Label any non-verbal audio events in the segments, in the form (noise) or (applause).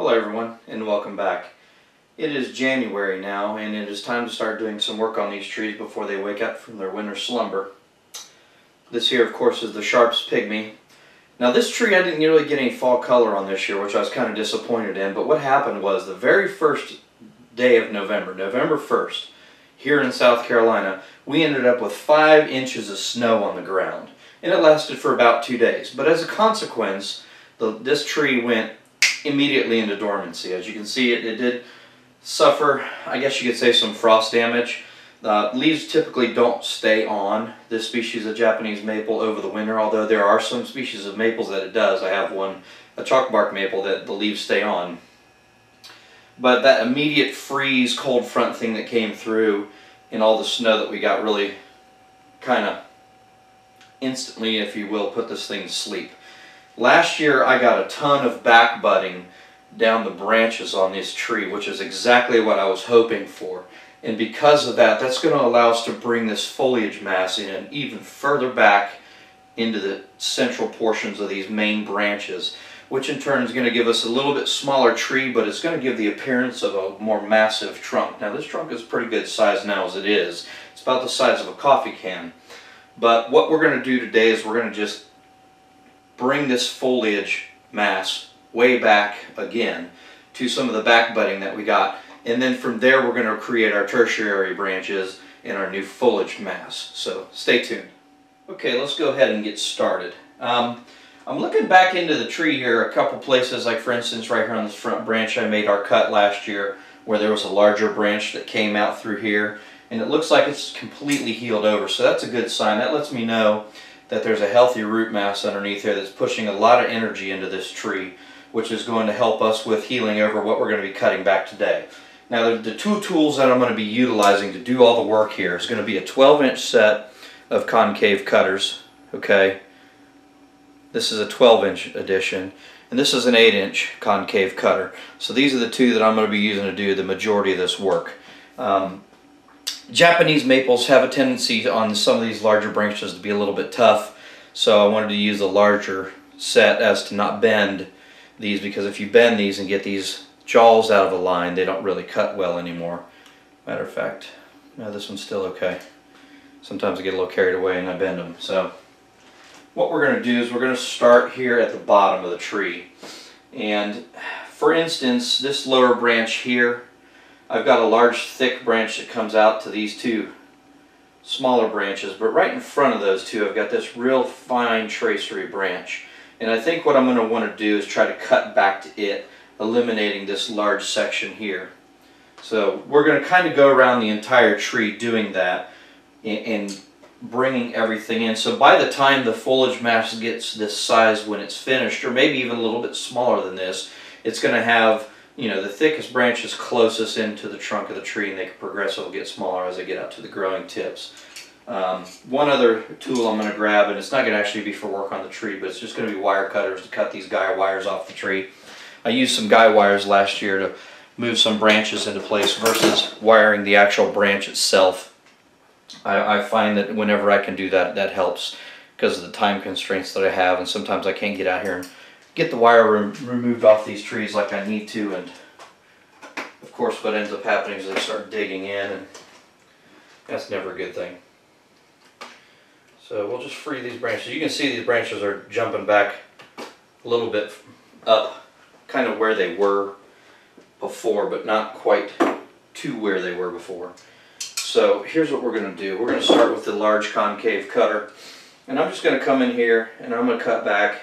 Hello everyone and welcome back. It is January now and it is time to start doing some work on these trees before they wake up from their winter slumber. This here of course is the Sharps Pygmy. Now this tree I didn't really get any fall color on this year which I was kind of disappointed in but what happened was the very first day of November, November 1st, here in South Carolina, we ended up with five inches of snow on the ground. And it lasted for about two days. But as a consequence, the, this tree went immediately into dormancy. As you can see, it, it did suffer, I guess you could say, some frost damage. Uh, leaves typically don't stay on this species of Japanese maple over the winter, although there are some species of maples that it does. I have one, a chalk bark maple, that the leaves stay on. But that immediate freeze, cold front thing that came through and all the snow that we got really kind of instantly, if you will, put this thing to sleep. Last year I got a ton of back budding down the branches on this tree, which is exactly what I was hoping for. And because of that, that's going to allow us to bring this foliage mass in even further back into the central portions of these main branches, which in turn is going to give us a little bit smaller tree, but it's going to give the appearance of a more massive trunk. Now this trunk is pretty good size now as it is. It's about the size of a coffee can. But what we're going to do today is we're going to just bring this foliage mass way back again to some of the back budding that we got. And then from there we're going to create our tertiary branches and our new foliage mass. So stay tuned. Okay, let's go ahead and get started. Um, I'm looking back into the tree here a couple places, like for instance right here on this front branch I made our cut last year where there was a larger branch that came out through here and it looks like it's completely healed over so that's a good sign. That lets me know that there's a healthy root mass underneath here that's pushing a lot of energy into this tree, which is going to help us with healing over what we're going to be cutting back today. Now the, two tools that I'm going to be utilizing to do all the work here is going to be a 12 inch set of concave cutters, okay? This is a 12 inch edition, and this is an 8 inch concave cutter. So these are the two that I'm going to be using to do the majority of this work. Um, Japanese maples have a tendency on some of these larger branches to be a little bit tough, so I wanted to use a larger set as to not bend these because if you bend these and get these jaws out of a line, they don't really cut well anymore. Matter of fact, no, this one's still okay. Sometimes I get a little carried away and I bend them. So what we're going to do is we're going to start here at the bottom of the tree. And for instance, this lower branch here, I've got a large thick branch that comes out to these two smaller branches, but right in front of those two I've got this real fine tracery branch. And I think what I'm going to want to do is try to cut back to it, eliminating this large section here. So we're going to kind of go around the entire tree doing that and bringing everything in. So by the time the foliage mass gets this size when it's finished, or maybe even a little bit smaller than this, it's going to have you know, the thickest branches closest into the trunk of the tree and they can progressively get smaller as they get up to the growing tips. Um, one other tool I'm going to grab, and it's not going to actually be for work on the tree, but it's just going to be wire cutters to cut these guy wires off the tree. I used some guy wires last year to move some branches into place versus wiring the actual branch itself. I, I find that whenever I can do that, that helps because of the time constraints that I have, and sometimes I can't get out here and get the wire re removed off these trees like I need to and of course what ends up happening is they start digging in and that's never a good thing. So we'll just free these branches. You can see these branches are jumping back a little bit up kind of where they were before but not quite to where they were before. So here's what we're going to do. We're going to start with the large concave cutter and I'm just going to come in here and I'm going to cut back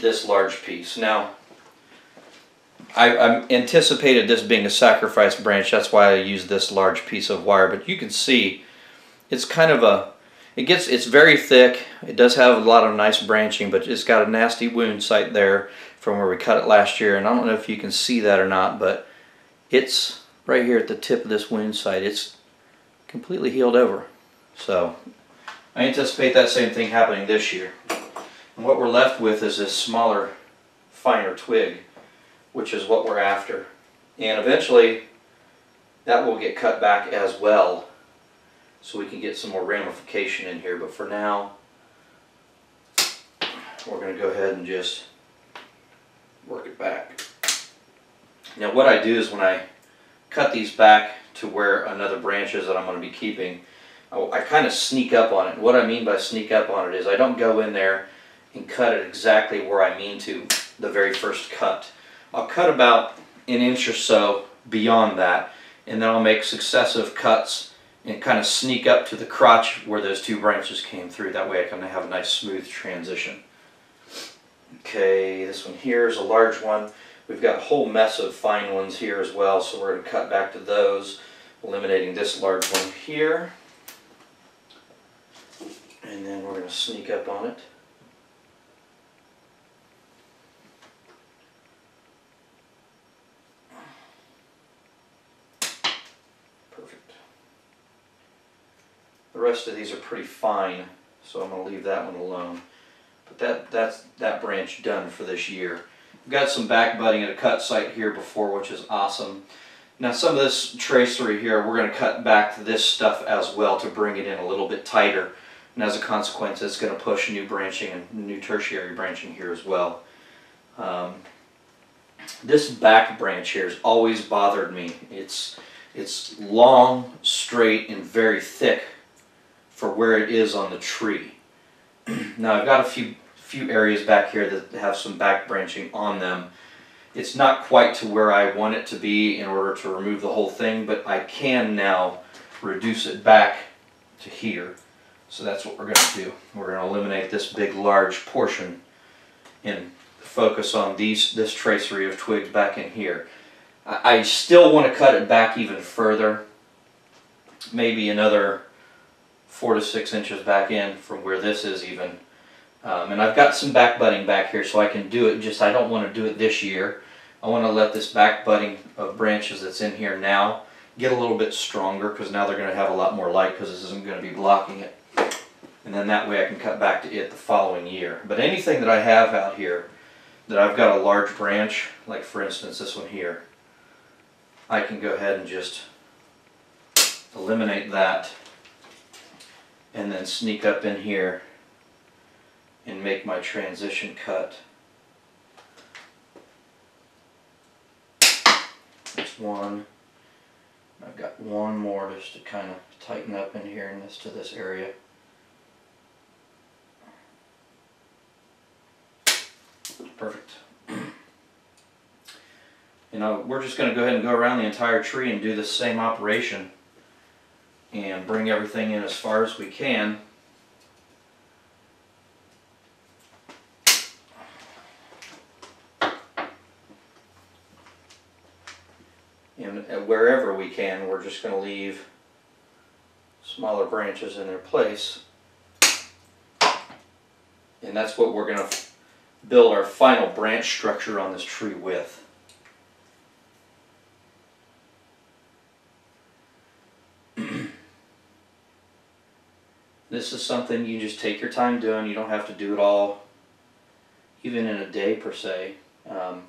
this large piece. Now, I, I, anticipated this being a sacrifice branch, that's why I used this large piece of wire, but you can see it's kind of a, it gets, it's very thick, it does have a lot of nice branching, but it's got a nasty wound site there from where we cut it last year, and I don't know if you can see that or not, but it's right here at the tip of this wound site, it's completely healed over. So, I anticipate that same thing happening this year. And what we're left with is this smaller, finer twig, which is what we're after. And eventually, that will get cut back as well, so we can get some more ramification in here. But for now, we're going to go ahead and just work it back. Now what I do is when I cut these back to where another branch is that I'm going to be keeping, I, I kind of sneak up on it. What I mean by sneak up on it is I don't go in there and cut it exactly where I mean to the very first cut. I'll cut about an inch or so beyond that and then I'll make successive cuts and kind of sneak up to the crotch where those two branches came through. That way I can have a nice smooth transition. Okay, this one here is a large one. We've got a whole mess of fine ones here as well, so we're going to cut back to those, eliminating this large one here. And then we're going to sneak up on it. Perfect. The rest of these are pretty fine, so I'm going to leave that one alone. But that that's that branch done for this year. We've got some back budding at a cut site here before, which is awesome. Now some of this tracery here, we're going to cut back this stuff as well to bring it in a little bit tighter. And as a consequence, it's going to push new branching and new tertiary branching here as well. Um, this back branch here has always bothered me. It's it's long, straight, and very thick for where it is on the tree. now I've got a few few areas back here that have some back branching on them. It's not quite to where I want it to be in order to remove the whole thing, but I can now reduce it back to here. So that's what we're going to do. We're going to eliminate this big large portion and focus on these this tracery of twigs back in here. I, I still want to cut it back even further, maybe another four to six inches back in from where this is even. Um, and I've got some back budding back here so I can do it, just I don't want to do it this year. I want to let this back budding of branches that's in here now get a little bit stronger because now they're going to have a lot more light because this isn't going to be blocking it. And then that way I can cut back to it the following year. But anything that I have out here that I've got a large branch, like for instance this one here, I can go ahead and just eliminate that and then sneak up in here and make my transition cut. That's one. I've got one more just to kind of tighten up in here and this to this area. Perfect. You know, we're just going to go ahead and go around the entire tree and do the same operation and bring everything in as far as we can. And wherever we can, we're just going to leave smaller branches in their place. And that's what we're going to build our final branch structure on this tree with. this is something you just take your time doing. You don't have to do it all, even in a day per se. Um,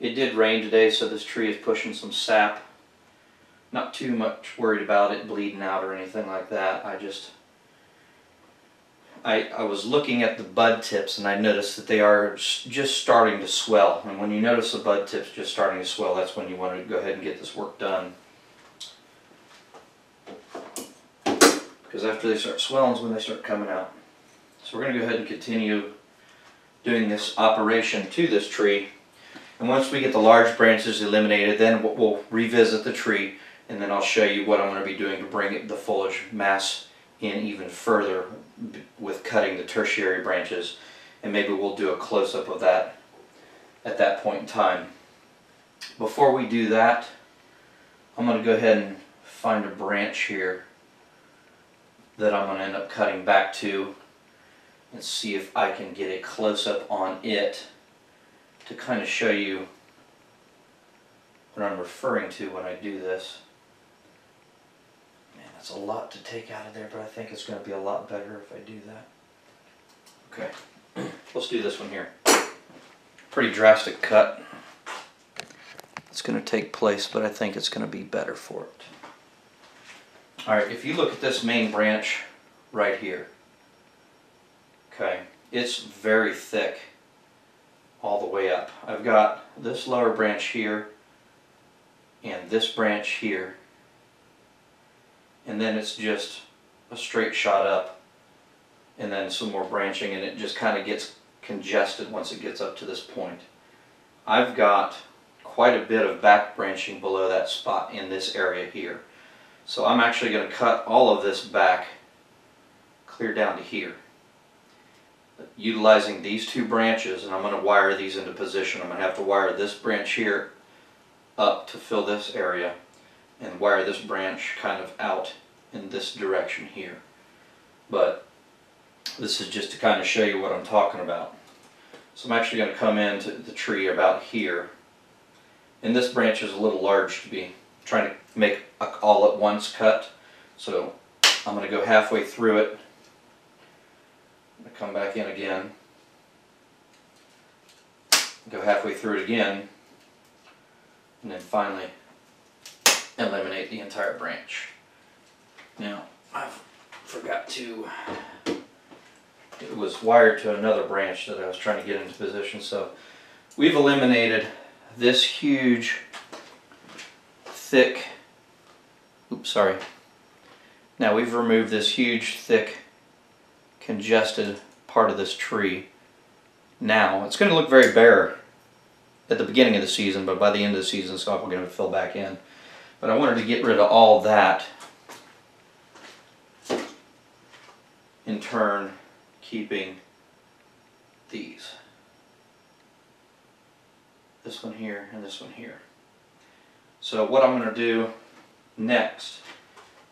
it did rain today, so this tree is pushing some sap. Not too much worried about it bleeding out or anything like that. I just, I, I was looking at the bud tips and I noticed that they are just starting to swell. And when you notice the bud tips just starting to swell, that's when you want to go ahead and get this work done. Because after they start swelling is when they start coming out. So we're going to go ahead and continue doing this operation to this tree and once we get the large branches eliminated, then we'll revisit the tree and then I'll show you what I'm going to be doing to bring the foliage mass in even further with cutting the tertiary branches. And maybe we'll do a close-up of that at that point in time. Before we do that, I'm going to go ahead and find a branch here that I'm going to end up cutting back to and see if I can get a close-up on it to kind of show you what I'm referring to when I do this. Man, that's a lot to take out of there, but I think it's going to be a lot better if I do that. Okay, (clears throat) let's do this one here. Pretty drastic cut. It's going to take place, but I think it's going to be better for it. Alright, if you look at this main branch right here, okay, it's very thick all the way up. I've got this lower branch here and this branch here. And then it's just a straight shot up and then some more branching and it just kind of gets congested once it gets up to this point. I've got quite a bit of back branching below that spot in this area here. So I'm actually going to cut all of this back clear down to here. Utilizing these two branches and I'm going to wire these into position. I'm going to have to wire this branch here up to fill this area and wire this branch kind of out in this direction here. But this is just to kind of show you what I'm talking about. So I'm actually going to come into the tree about here. And this branch is a little large to be trying to make a all at once cut. So I'm going to go halfway through it. come back in again. Go halfway through it again. And then finally eliminate the entire branch. Now, I forgot to, it was wired to another branch that I was trying to get into position, so we've eliminated this huge, thick, oops, sorry. Now we've removed this huge, thick, congested part of this tree. Now, it's going to look very bare at the beginning of the season, but by the end of the season, it's all going to fill back in. But I wanted to get rid of all that in turn keeping these. This one here and this one here. So what I'm going to do next,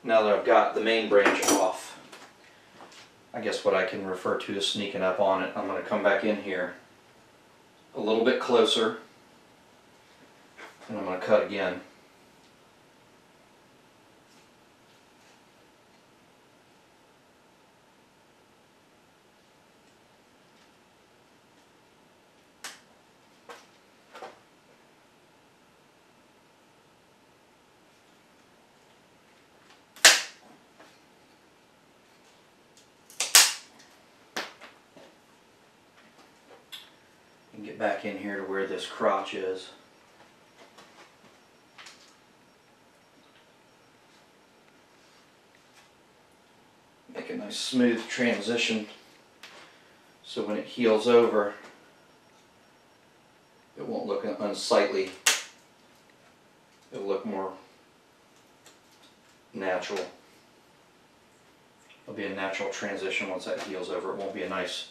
now that I've got the main branch off, I guess what I can refer to as sneaking up on it, I'm going to come back in here a little bit closer and I'm going to cut again. Get back in here to where this crotch is. Make a nice smooth transition so when it heals over it won't look unsightly. It'll look more natural. It'll be a natural transition once that heals over. It won't be a nice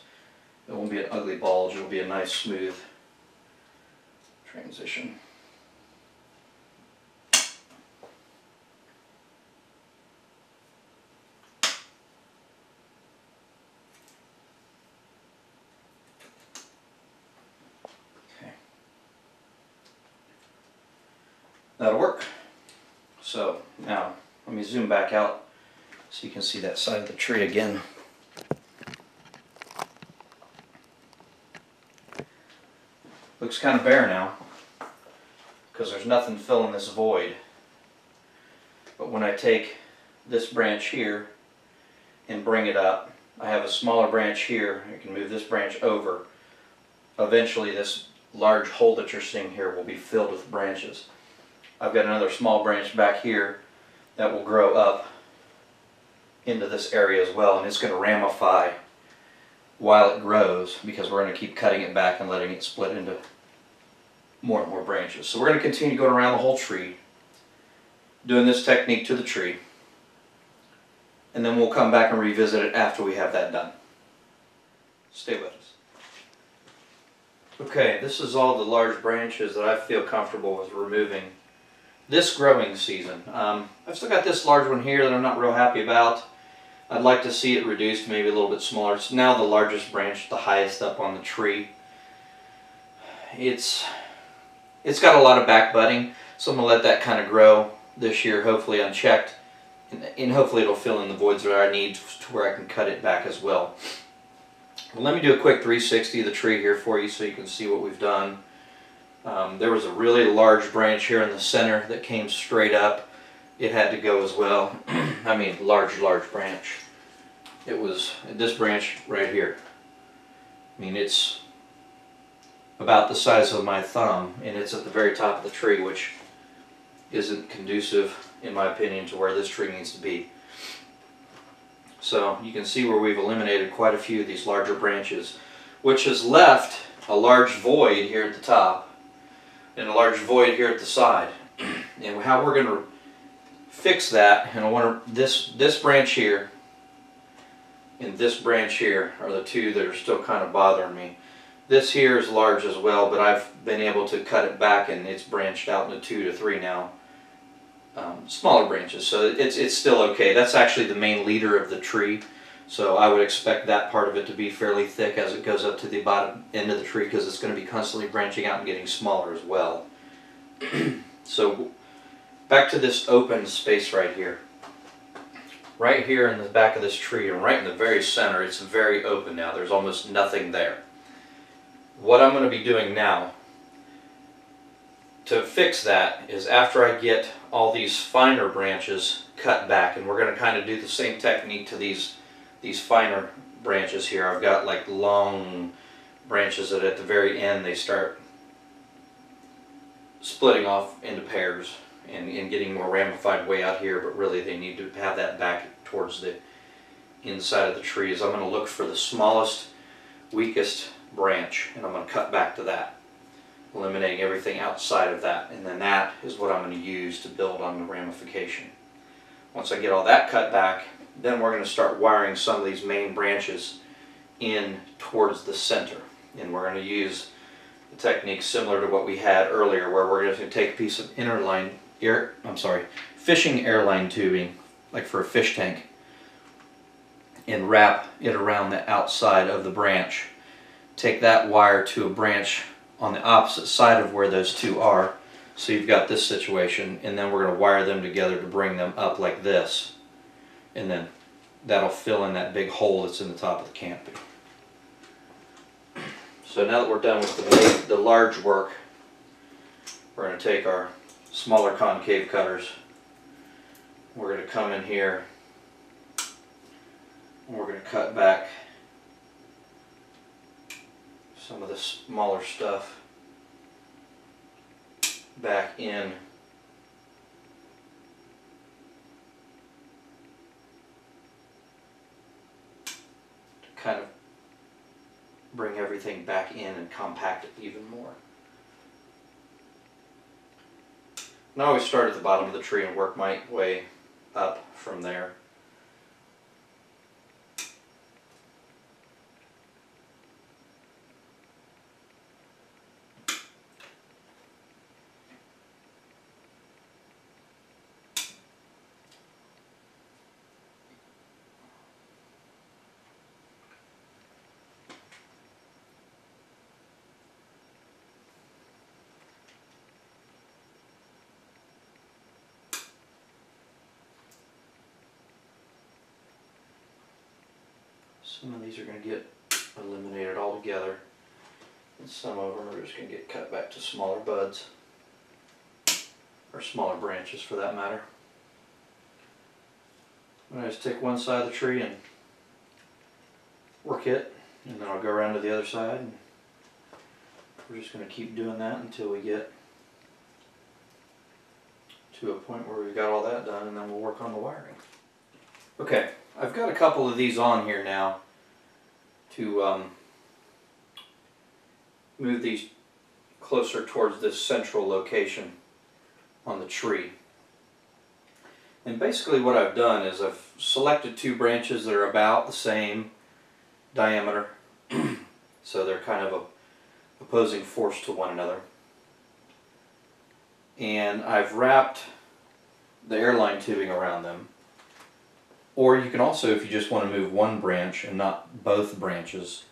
it won't be an ugly bulge, it'll be a nice smooth transition. Okay. That'll work. So now let me zoom back out so you can see that side of the tree again. Looks kind of bare now because there's nothing filling this void. But when I take this branch here and bring it up, I have a smaller branch here. I can move this branch over. Eventually this large hole that you're seeing here will be filled with branches. I've got another small branch back here that will grow up into this area as well and it's going to ramify while it grows because we're going to keep cutting it back and letting it split into more and more branches. So we're going to continue going around the whole tree, doing this technique to the tree, and then we'll come back and revisit it after we have that done. Stay with us. Okay, this is all the large branches that I feel comfortable with removing this growing season. Um, I've still got this large one here that I'm not real happy about. I'd like to see it reduced, maybe a little bit smaller. It's now the largest branch, the highest up on the tree. It's it's got a lot of back budding, so I'm going to let that kind of grow this year, hopefully unchecked. And, and hopefully it'll fill in the voids that I need to where I can cut it back as well. Let me do a quick 360 of the tree here for you so you can see what we've done. Um, there was a really large branch here in the center that came straight up. It had to go as well. (clears throat) I mean, large, large branch. It was this branch right here. I mean, it's about the size of my thumb and it's at the very top of the tree which isn't conducive, in my opinion, to where this tree needs to be. So you can see where we've eliminated quite a few of these larger branches, which has left a large void here at the top and a large void here at the side. (clears throat) and how we're going to fix that, and I want to, this, this branch here and this branch here are the two that are still kind of bothering me. This here is large as well, but I've been able to cut it back and it's branched out into two to three now. Um, smaller branches, so it's, it's still okay. That's actually the main leader of the tree. So I would expect that part of it to be fairly thick as it goes up to the bottom end of the tree because it's going to be constantly branching out and getting smaller as well. (clears throat) so back to this open space right here. Right here in the back of this tree and right in the very center, it's very open now. There's almost nothing there. What I'm going to be doing now to fix that is after I get all these finer branches cut back, and we're going to kind of do the same technique to these these finer branches here. I've got like long branches that at the very end they start splitting off into pairs and, and getting more ramified way out here, but really they need to have that back towards the inside of the trees. I'm going to look for the smallest, weakest branch, and I'm going to cut back to that, eliminating everything outside of that, and then that is what I'm going to use to build on the ramification. Once I get all that cut back, then we're going to start wiring some of these main branches in towards the center. And we're going to use a technique similar to what we had earlier where we're going to take a piece of inner line, air, I'm sorry, fishing airline tubing, like for a fish tank, and wrap it around the outside of the branch. Take that wire to a branch on the opposite side of where those two are. So you've got this situation, and then we're going to wire them together to bring them up like this and then that'll fill in that big hole that's in the top of the canopy. So now that we're done with the, the large work, we're going to take our smaller concave cutters. We're going to come in here and we're going to cut back some of the smaller stuff back in to kind of bring everything back in and compact it even more. And I always start at the bottom of the tree and work my way up from there. Some of these are going to get eliminated altogether. And some of them are just going to get cut back to smaller buds. Or smaller branches for that matter. I'm going to just take one side of the tree and work it. And then I'll go around to the other side. And we're just going to keep doing that until we get to a point where we've got all that done and then we'll work on the wiring. Okay, I've got a couple of these on here now to um, move these closer towards this central location on the tree. And basically what I've done is I've selected two branches that are about the same diameter. (clears throat) so they're kind of a opposing force to one another. And I've wrapped the airline tubing around them or you can also, if you just want to move one branch and not both branches,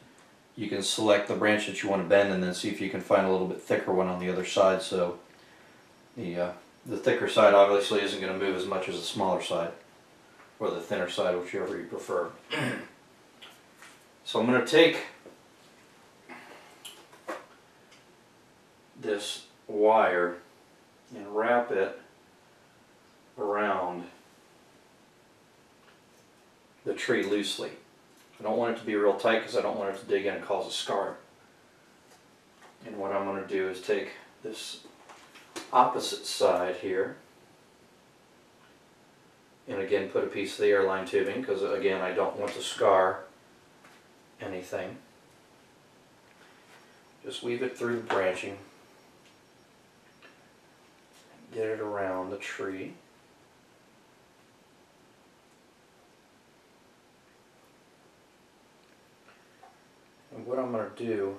you can select the branch that you want to bend and then see if you can find a little bit thicker one on the other side. So the, uh, the thicker side obviously isn't going to move as much as the smaller side, or the thinner side, whichever you prefer. so I'm going to take this wire and wrap it around the tree loosely. I don't want it to be real tight because I don't want it to dig in and cause a scar. And what I'm going to do is take this opposite side here And again, put a piece of the airline tubing because again, I don't want to scar anything. Just weave it through the branching. Get it around the tree. What I'm going to do,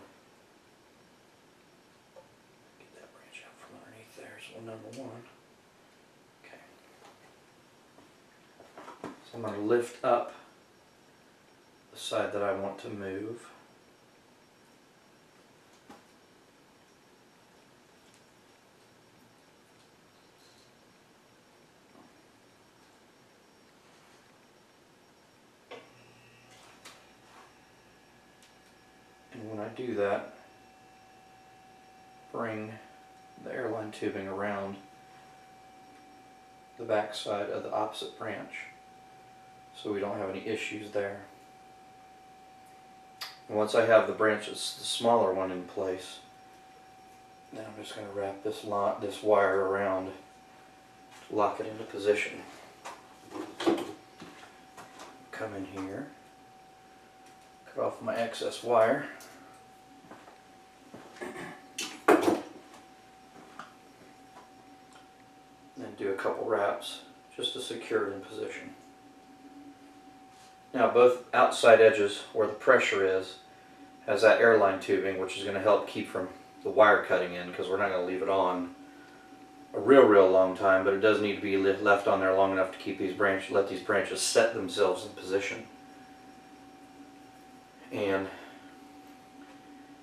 get that branch out from underneath there, so number one. Okay. So I'm going to lift up the side that I want to move. Do that, bring the airline tubing around the back side of the opposite branch so we don't have any issues there. And once I have the branches, the smaller one in place, then I'm just going to wrap this lot, this wire around to lock it into position. Come in here, cut off my excess wire. Then do a wraps just to secure it in position. Now both outside edges where the pressure is has that airline tubing which is going to help keep from the wire cutting in because we're not going to leave it on a real real long time but it does need to be left on there long enough to keep these branches let these branches set themselves in position and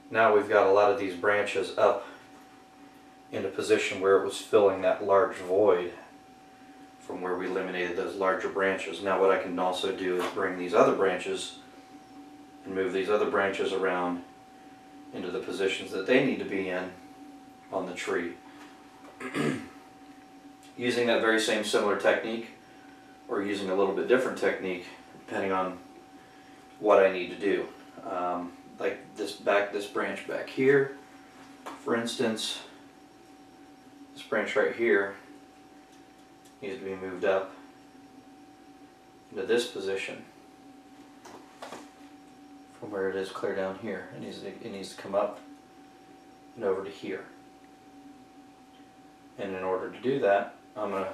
now we've got a lot of these branches up in a position where it was filling that large void from where we eliminated those larger branches. Now what I can also do is bring these other branches and move these other branches around into the positions that they need to be in on the tree. (clears throat) using that very same similar technique or using a little bit different technique depending on what I need to do. Um, like this back, this branch back here, for instance, this branch right here needs to be moved up into this position from where it is clear down here. It needs to, it needs to come up and over to here. And in order to do that, I'm going to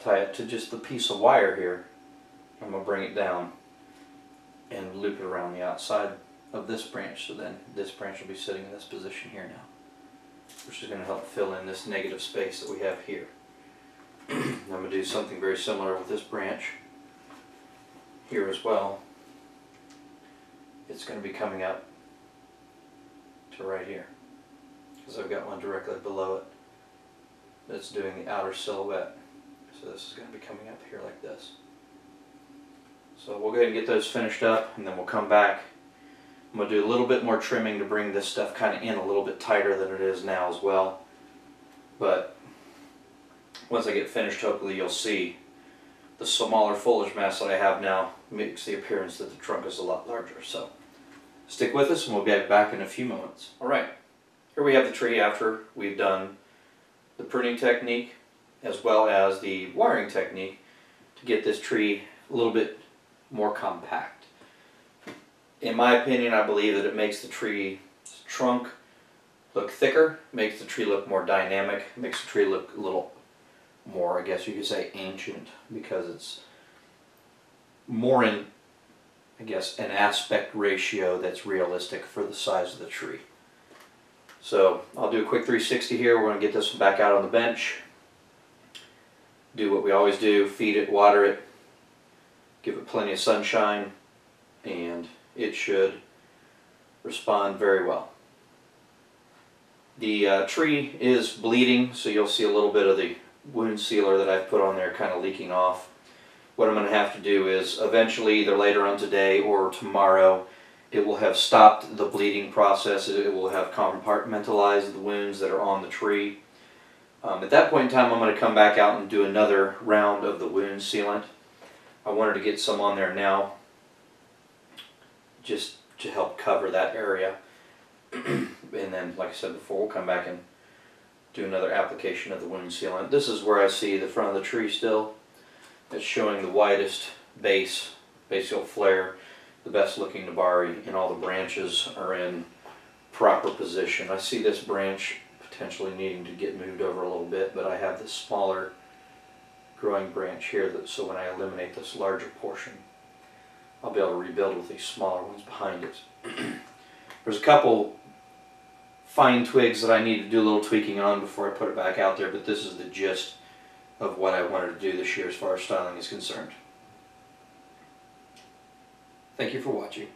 tie it to just the piece of wire here. I'm going to bring it down and loop it around the outside of this branch. So then this branch will be sitting in this position here now, which is going to help fill in this negative space that we have here. I'm going to do something very similar with this branch here as well. It's going to be coming up to right here because I've got one directly below it that's doing the outer silhouette. So this is going to be coming up here like this. So we'll go ahead and get those finished up and then we'll come back. I'm going to do a little bit more trimming to bring this stuff kind of in a little bit tighter than it is now as well. But once I get finished, hopefully you'll see the smaller foliage mass that I have now makes the appearance that the trunk is a lot larger. So stick with us and we'll get back in a few moments. All right, here we have the tree after we've done the pruning technique as well as the wiring technique to get this tree a little bit more compact. In my opinion, I believe that it makes the tree trunk look thicker, makes the tree look more dynamic, makes the tree look a little more, I guess you could say, ancient because it's more in, I guess, an aspect ratio that's realistic for the size of the tree. So I'll do a quick 360 here. We're going to get this one back out on the bench. Do what we always do, feed it, water it, give it plenty of sunshine, and it should respond very well. The uh, tree is bleeding, so you'll see a little bit of the wound sealer that I've put on there kind of leaking off. What I'm going to have to do is eventually, either later on today or tomorrow, it will have stopped the bleeding process. It will have compartmentalized the wounds that are on the tree. Um, at that point in time, I'm going to come back out and do another round of the wound sealant. I wanted to get some on there now just to help cover that area. (clears throat) and then, like I said before, we'll come back and do another application of the wound sealant. This is where I see the front of the tree still. It's showing the widest base, basal flare, the best looking nebari, and all the branches are in proper position. I see this branch potentially needing to get moved over a little bit, but I have this smaller growing branch here that so when I eliminate this larger portion, I'll be able to rebuild with these smaller ones behind it. (clears throat) There's a couple fine twigs that I need to do a little tweaking on before I put it back out there, but this is the gist of what I wanted to do this year as far as styling is concerned. Thank you for watching.